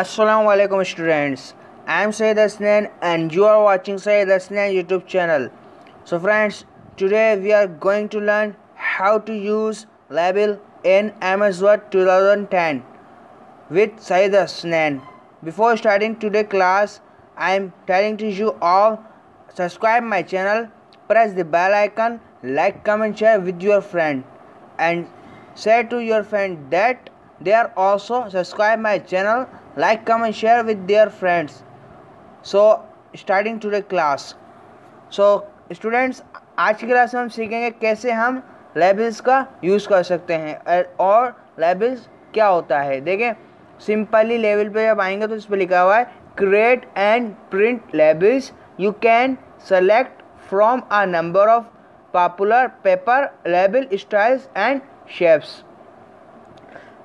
Assalamu alaikum students. I am Syed Asnan and you are watching Syed Asnan YouTube channel. So friends, today we are going to learn how to use label in MS Word 2010 with Syed Asnan. Before starting today class, I am telling to you all subscribe my channel, press the bell icon, like, comment, share with your friend and say to your friend that they are also subscribe my channel like comment share with their friends. So, starting today class. So, students, आज की class में हम सीखेंगे कैसे हम labels का use कर सकते हैं। और लेबल्स क्या होता है? देखें सिंपली लेवल पे जब आएँगे तो इस पर लिखा हुआ है create and print labels you can select from a number of popular paper label styles and shapes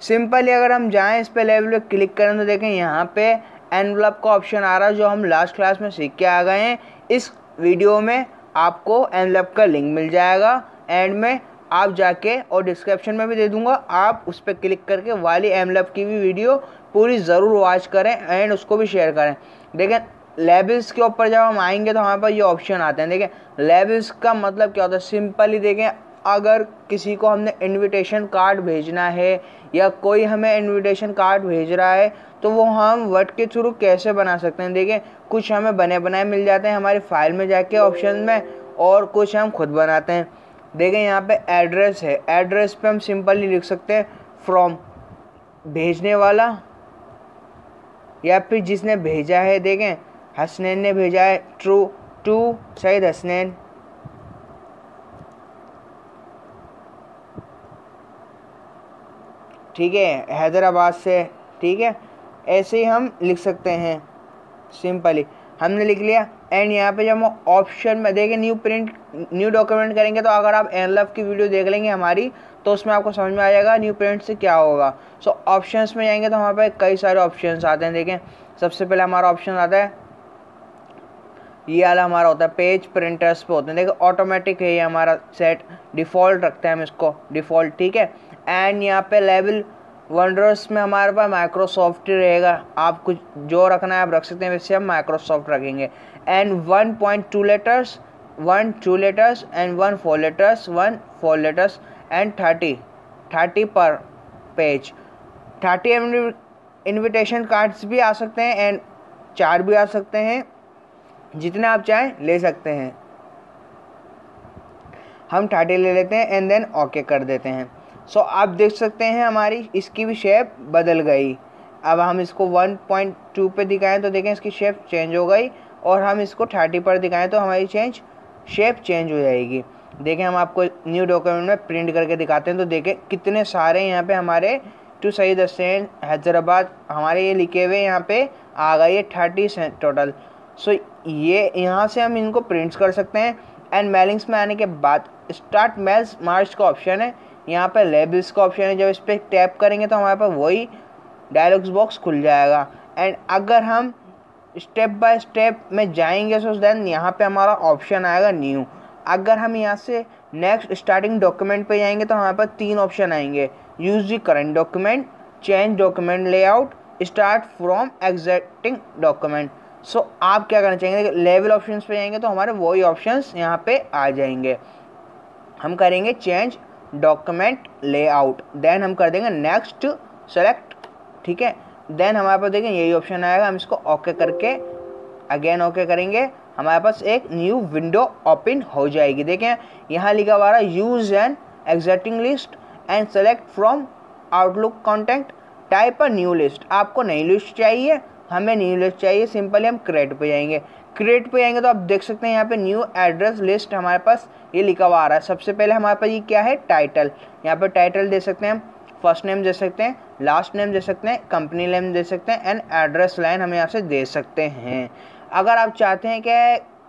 simply अगर हम जाएँ इस पर लेवल पर क्लिक करें तो देखें यहाँ पे एनवलप का ऑप्शन आ रहा है जो हम लास्ट क्लास में सीख के आ गए हैं। इस वीडियो में आपको एनवलप का लिंक मिल जाएगा। एंड में आप जाके और डिस्क्रिप्शन में भी दे दूँगा। आप उस पर क्लिक करके वाली एनवलप की भी वीडियो पूरी ज़रूर वॉच करें एंड उसको भी शेयर करें। देखें लेबल्स के ऊपर जब हम आएँगे तो हमारे पास ये ऑप्शन आते हैं। देखें लेबल्स का मतलब क्या होता है? सिंपली देखें अगर किसी को हमने इनविटेशन कार्ड भेजना है या कोई हमें इनविटेशन कार्ड भेज रहा है तो वो हम वर्ड के थ्रू कैसे बना सकते हैं? देखें, कुछ हमें बने बनाए मिल जाते हैं हमारी फ़ाइल में जाके ऑप्शन में और कुछ हम खुद बनाते हैं। देखें, यहाँ पे एड्रेस है। एड्रेस पे हम सिंपली लिख सकते हैं फ्रॉम भेजने वाला या फिर जिसने भेजा है। देखें, हसनैन ने भेजा है ट्रू टू सईद हसनैन। ठीक है हैदराबाद से ठीक है? ऐसे ही हम लिख सकते हैं सिंपली। हमने लिख लिया एंड यहाँ पे जब हम ऑप्शन में देखें न्यू प्रिंट न्यू डॉक्यूमेंट करेंगे तो अगर आप एनलफ की वीडियो देख लेंगे हमारी तो उसमें आपको समझ में आ जाएगा न्यू प्रिंट से क्या होगा। सो so, ऑप्शंस में जाएँगे तो हमारे पास कई सारे ऑप्शंस आते हैं देखें। सबसे पहले हमारा ऑप्शन आता है ये वाला हमारा होता है पेज प्रिंटर्स पे होते हैं। देखो ऑटोमेटिक है ये हमारा सेट डिफ़ॉल्ट रखते हैं हम इसको डिफ़ॉल्ट ठीक है? एंड यहाँ पे लेवल वंडर्स में हमारे पास माइक्रोसॉफ्ट ही रहेगा। आप कुछ जो रखना है, आप रख सकते हैं। वैसे हम माइक्रोसॉफ्ट रखेंगे। And one point two letters one two letters and one four letters one four letters and thirty thirty पर page thirty M invitation cards भी आ सकते हैं एंड चार भी आ सकते हैं। जितने आप चाहें, ले सकते हैं। हम थर्टी ले लेते हैं एंड देन ओके कर देते हैं। सो आप देख सकते हैं हमारी इसकी भी शेप बदल गई। अब हम इसको 1.2 पे दिखाएँ तो देखें इसकी शेप चेंज हो गई और हम इसको 30 पर दिखाएँ तो हमारी चेंज शेप चेंज हो जाएगी। देखें हम आपको न्यू डॉक्यूमेंट में प्रिंट करके दिखाते हैं तो देखें कितने सारे यहाँ पे हमारे टू सईद हसैन हैदराबाद, हमारे ये लिखे हुए यहाँ पे आ गए ये थर्टी टोटल सो ये यहाँ से हम इनको प्रिंट्स कर सकते हैं। एंड मेलिंग्स में आने के बाद स्टार्ट मेल्स मार्च का ऑप्शन है। यहाँ पर लेबल्स का ऑप्शन है। जब इस पर टैप करेंगे तो हमारे पास वही डायलॉग्स बॉक्स खुल जाएगा। एंड अगर हम स्टेप बाय स्टेप में जाएँगे सो देन यहाँ पे हमारा ऑप्शन आएगा न्यू अगर हम यहाँ से नेक्स्ट स्टार्टिंग डॉक्यूमेंट पे जाएँगे तो हमारे पास तीन ऑप्शन आएँगे। Use the current document change document layout start from existing document so आप क्या करना चाहेंगे? लेवल ऑप्शंस पे जाएँगे तो हमारे वही ऑप्शंस यहाँ पे आ जाएँगे। हम करेंगे चेंज डॉक्यूमेंट लेआउट देन हम कर देंगे नेक्स्ट सेलेक्ट ठीक है? देन हमारे पास देखें यही ऑप्शन आएगा, हम इसको ओके okay करके अगेन ओके okay करेंगे। हमारे पास एक न्यू विंडो ओपन हो जाएगी। देखें, यहाँ लिखा हुआ है use an existing list and select from Outlook content type a new list आपको नई लिस्ट चाहिए हमें न्यू लिस्ट चाहिए सिंपली हम क्रिएट पे जाएँगे। क्रिएट पे जाएँगे तो आप देख सकते हैं यहाँ पे न्यू एड्रेस लिस्ट हमारे पास ये लिखा हुआ आ रहा है। सबसे पहले हमारे पास ये क्या है? टाइटल यहाँ पे टाइटल दे सकते हैं हम। फ़र्स्ट नेम दे सकते हैं लास्ट नेम दे सकते हैं कंपनी नेम दे सकते हैं एंड एड्रेस लाइन हम यहाँ से दे सकते हैं। अगर आप चाहते हैं कि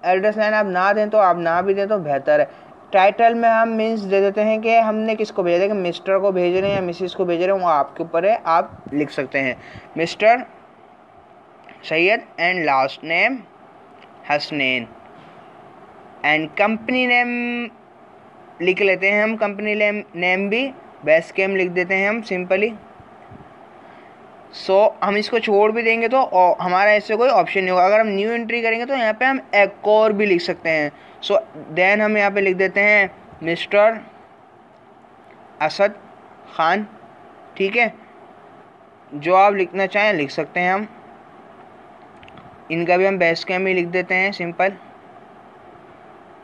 एड्रेस लाइन आप ना दें तो आप ना भी दें तो बेहतर है। टाइटल में हम मीन्स दे देते हैं कि हमने किसको भेजा है? कि मिस्टर को भेज रहे हैं या मिसिस को भेज रहे हैं, वो आपके ऊपर है, आप लिख सकते हैं। Mister Syed and last name Hasnain. And company name लिख लेते हैं हम कंपनी नेम नेम भी बेस्ट केम लिख देते हैं हम सिंपली। सो so, हम इसको छोड़ भी देंगे तो हमारा ऐसे कोई ऑप्शन नहीं होगा। अगर हम न्यू एंट्री करेंगे तो यहाँ पे हम एक और भी लिख सकते हैं। सो so, देन हम यहाँ पे लिख देते हैं मिस्टर असद खान ठीक है? जो आप लिखना चाहें लिख सकते हैं हम। इनका भी हम बेस कैम ही लिख देते हैं सिंपल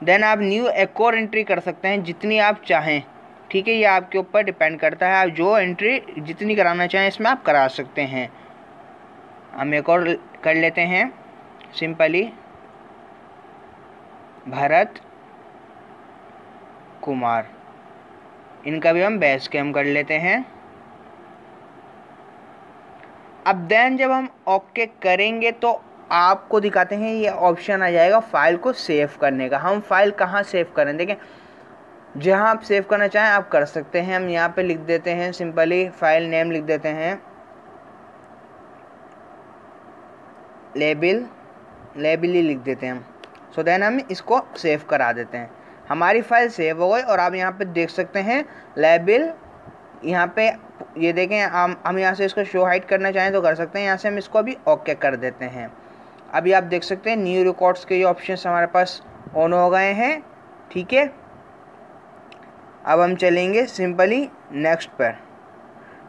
देन आप न्यू एक और एंट्री कर सकते हैं, जितनी आप चाहें। ठीक है, ये आपके ऊपर डिपेंड करता है। आप जो एंट्री जितनी कराना चाहें, इसमें आप करा सकते हैं। हम एक और कर लेते हैं सिंपली भरत कुमार। इनका भी हम बेस कैम कर लेते हैं। अब देन जब हम ओके करेंगे तो आपको दिखाते हैं, ये ऑप्शन आ जाएगा फ़ाइल को सेव करने का। हम फ़ाइल कहाँ सेव करें? देखें, जहाँ आप सेव करना चाहें, आप कर सकते हैं। हम यहाँ पे लिख देते हैं सिंपली फ़ाइल नेम लिख देते हैं। लेबिल लेबिल ही लिख देते हैं हम। सो देन हम इसको सेव करा देते हैं। हमारी फ़ाइल सेव हो गई और आप यहाँ पे देख सकते हैं लेबिल यहाँ पे, ये देखें, हम हम यहाँ से इसको शो हाइट करना चाहें तो कर सकते हैं। यहाँ से हम इसको अभी ओके कर देते हैं। अभी आप देख सकते हैं न्यू रिकॉर्ड्स के ये ऑप्शन हमारे पास ऑन हो गए हैं, ठीक है? अब हम चलेंगे सिंपली नेक्स्ट पर।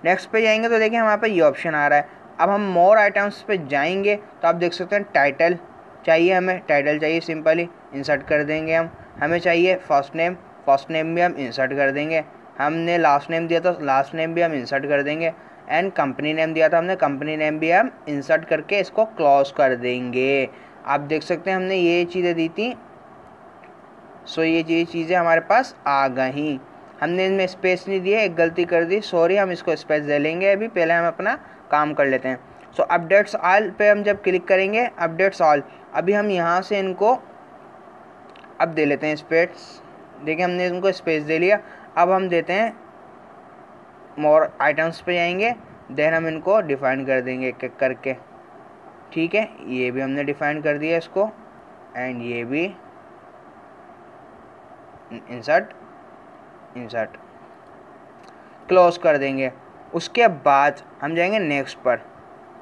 नेक्स्ट पे जाएँगे तो देखिए हमारे पास ये ऑप्शन आ रहा है। अब हम मोर आइटम्स पे जाएँगे तो आप देख सकते हैं टाइटल चाहिए हमें। टाइटल चाहिए सिंपली इंसर्ट कर देंगे हम। हमें चाहिए फ़र्स्ट नेम फ़र्स्ट नेम भी हम इंसर्ट कर देंगे। हमने लास्ट नेम दिया था लास्ट नेम भी हम इंसर्ट कर देंगे। एंड कंपनी नेम दिया था हमने कंपनी नेम भी हम इंसर्ट करके इसको क्लोज कर देंगे। आप देख सकते हैं हमने ये चीज़ें दी थी। सो ये ये चीज़ें हमारे पास आ गई। हमने इनमें स्पेस नहीं दिए, एक गलती कर दी। सॉरी हम इसको स्पेस दे लेंगे अभी, पहले हम अपना काम कर लेते हैं। सो अपडेट्स ऑल पे हम जब क्लिक करेंगे अपडेट्स ऑल अभी हम यहाँ से इनको अब दे लेते हैं स्पेस देखिए हमने इनको स्पेस दे लिया। अब हम देते हैं मोर आइटम्स पे जाएँगे देन हम इनको डिफाइन कर देंगे एक एक करके। ठीक है? ये भी हमने डिफाइन कर दिया इसको एंड ये भी इंसर्ट इंसर्ट क्लोज कर देंगे। उसके बाद हम जाएँगे नेक्स्ट पर।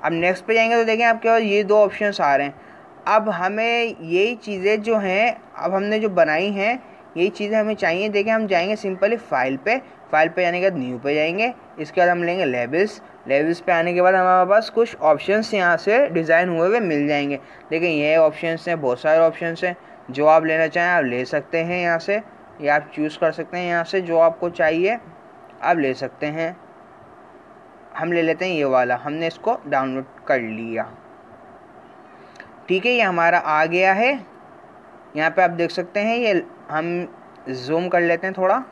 अब नेक्स्ट पे जाएँगे तो देखें आपके पास ये दो ऑप्शंस आ रहे हैं। अब हमें यही चीज़ें जो हैं, अब हमने जो बनाई हैं, यही चीज़ें हमें चाहिए। देखें हम जाएँगे सिंपली फ़ाइल पे फ़ाइल पे जाने के बाद न्यू पे जाएँगे। इसके बाद हम लेंगे लेबल्स लेबल्स पे आने के बाद हमारे पास कुछ ऑप्शंस यहाँ से डिज़ाइन हुए हुए मिल जाएँगे। देखें ये ऑप्शंस हैं, बहुत सारे ऑप्शंस हैं। जो आप लेना चाहें आप ले सकते हैं यहाँ से। या आप चूज़ कर सकते हैं यहाँ से जो आपको चाहिए, आप ले सकते हैं। हम ले लेते हैं ये वाला। हमने इसको डाउनलोड कर लिया। ठीक है, ये हमारा आ गया है। यहाँ पे आप देख सकते हैं, ये हम जूम कर लेते हैं थोड़ा।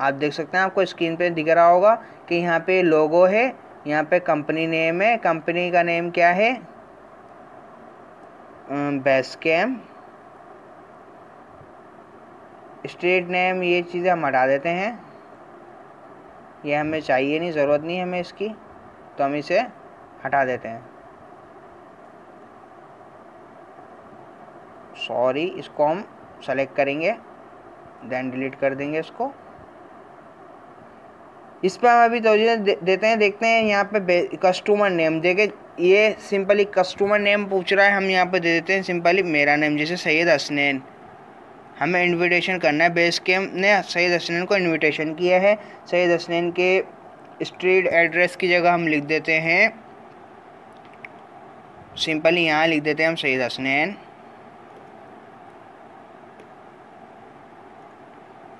आप देख सकते हैं, आपको स्क्रीन पे दिख रहा होगा कि यहाँ पे लोगो है, यहाँ पे कंपनी नेम है। कंपनी का नेम क्या है? बेस कैम स्ट्रीट नेम ये चीज़ें हम हटा देते हैं। ये हमें चाहिए नहीं, ज़रूरत नहीं हमें इसकी तो हम इसे हटा देते हैं। सॉरी इसको हम सेलेक्ट करेंगे देन डिलीट कर देंगे इसको। इस पर हम अभी तो दे, देते हैं देखते हैं यहाँ पे कस्टमर नेम देखे ये सिंपली कस्टमर नेम पूछ रहा है हम यहाँ पे दे देते हैं सिंपली मेरा नेम जैसे सैयद हसनैन। हमें इनविटेशन करना है बेस कैम ने सैयद हसनैन को इनविटेशन किया है। सैयद हसनैन के स्ट्रीट एड्रेस की जगह हम लिख देते हैं। सिंपली यहाँ लिख देते हैं हम सैयद हसनैन।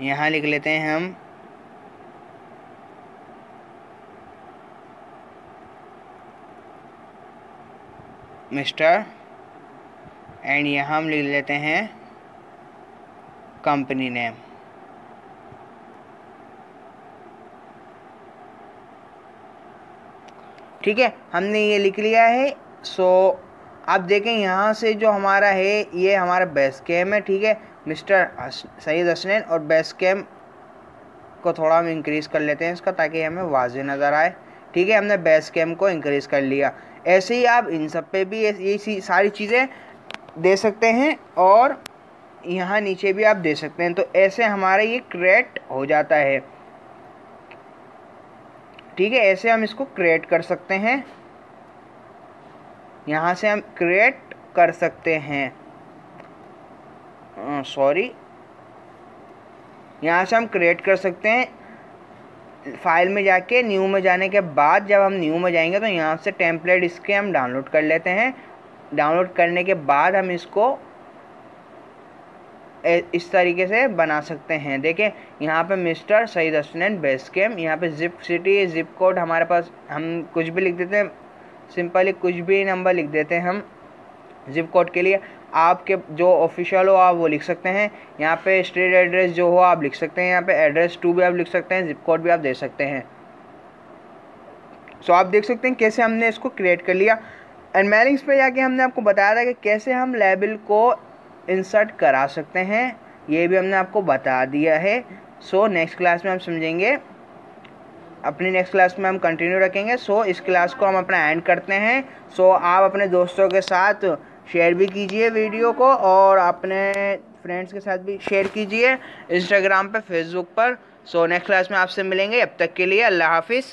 यहाँ लिख लेते हैं हम मिस्टर एंड यहाँ हम लिख लेते हैं कंपनी नेम ठीक है, हमने ये लिख लिया है सो आप देखें यहाँ से जो हमारा है, ये हमारा बेस कैम है, ठीक है? मिस्टर सईद हसनैन और बेस कैम को थोड़ा हम इंक्रीज़ कर लेते हैं इसका ताकि हमें वाजे नज़र आए। ठीक है, हमने बेस कैम को इंक्रीज़ कर लिया। ऐसे ही आप इन सब पे भी ये सारी चीज़ें दे सकते हैं और यहाँ नीचे भी आप दे सकते हैं। तो ऐसे हमारा ये क्रेट हो जाता है। ठीक है, ऐसे हम इसको क्रिएट कर सकते हैं। यहाँ से हम क्रिएट कर सकते हैं। सॉरी यहाँ से हम क्रिएट कर सकते हैं। फ़ाइल में जाके न्यू में जाने के बाद जब हम न्यू में जाएँगे तो यहाँ से टेम्पलेट इसके हम डाउनलोड कर लेते हैं। डाउनलोड करने के बाद हम इसको इस तरीके से बना सकते हैं। देखें, यहाँ पे mister Saeed Hasnain base cam यहाँ पे जिप सिटी जिप कोड हमारे पास, हम कुछ भी लिख देते हैं सिंपली कुछ भी नंबर लिख देते हैं हम जिप कोड के लिए। आपके जो ऑफिशियल हो आप वो लिख सकते हैं। यहाँ पे स्ट्रीट एड्रेस जो हो आप लिख सकते हैं। यहाँ पे एड्रेस टू भी आप लिख सकते हैं जिप कोड भी आप दे सकते हैं। सो so, आप देख सकते हैं कैसे हमने इसको क्रिएट कर लिया। एंड मेलिंग्स पे जाके हमने आपको बताया था कि कैसे हम लेबल को इंसर्ट करा सकते हैं। ये भी हमने आपको बता दिया है। सो नेक्स्ट क्लास में हम समझेंगे। अपनी नेक्स्ट क्लास में हम कंटिन्यू रखेंगे। सो so, इस क्लास को हम अपना एंड करते हैं। सो so, आप अपने दोस्तों के साथ शेयर भी कीजिए वीडियो को और अपने फ्रेंड्स के साथ भी शेयर कीजिए। इंस्टाग्राम पे, फेसबुक पर। सो, नेक्स्ट क्लास में आपसे मिलेंगे। अब तक के लिए अल्लाह हाफिज़।